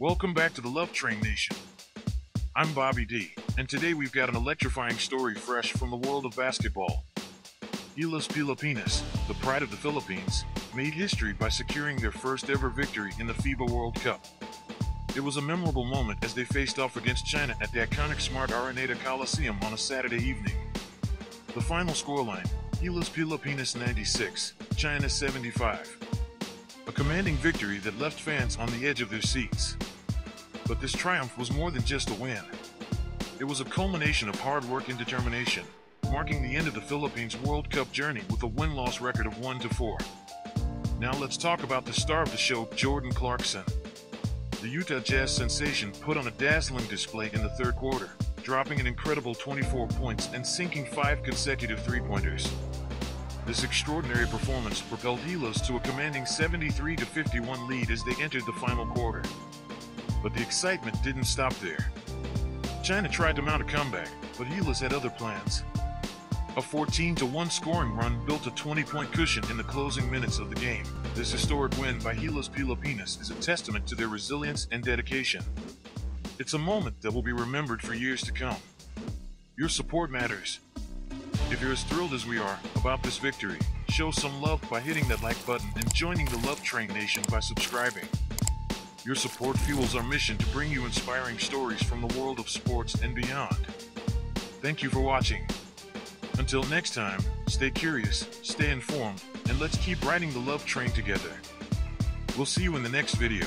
Welcome back to the Love Train Nation. I'm Bobbie D, and today we've got an electrifying story fresh from the world of basketball. Gilas Pilipinas, the pride of the Philippines, made history by securing their first ever victory in the FIBA World Cup. It was a memorable moment as they faced off against China at the iconic Smart Araneta Coliseum on a Saturday evening. The final scoreline, Gilas Pilipinas 96, China 75. A commanding victory that left fans on the edge of their seats. But this triumph was more than just a win. It was a culmination of hard work and determination, marking the end of the Philippines World Cup journey with a win-loss record of 1 to 4. Now let's talk about the star of the show, Jordan Clarkson. The Utah Jazz sensation put on a dazzling display in the third quarter, dropping an incredible 24 points and sinking five consecutive three-pointers. This extraordinary performance propelled Gilas to a commanding 73 51 lead as they entered the final quarter. But the excitement didn't stop there. China tried to mount a comeback, but Gilas had other plans. A 14 1 scoring run built a 20 point cushion in the closing minutes of the game. This historic win by Gilas Pilipinas is a testament to their resilience and dedication. It's a moment that will be remembered for years to come. Your support matters, if you're as thrilled as we are about this victory, show some love by hitting that like button and joining the Love Train Nation by subscribing. Your support fuels our mission to bring you inspiring stories from the world of sports and beyond. Thank you for watching. Until next time, stay curious, stay informed, and let's keep riding the love train together. We'll see you in the next video.